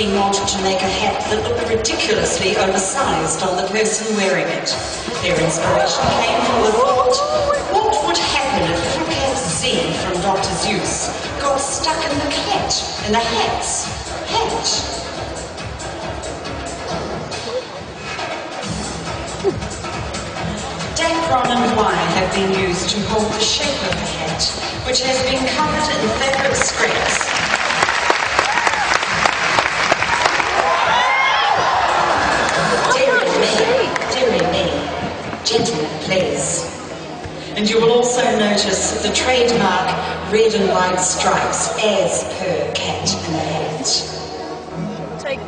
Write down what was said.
team wanted to make a hat that looked ridiculously oversized on the person wearing it. Their inspiration came from the thought, what would happen if Phuket Z from Dr. Seuss got stuck in the cat, in the hat's hat? Dacron and wire have been used to hold the shape of the hat, which has been covered Gentlemen, please. And you will also notice the trademark red and white stripes as per cat in the hat. Take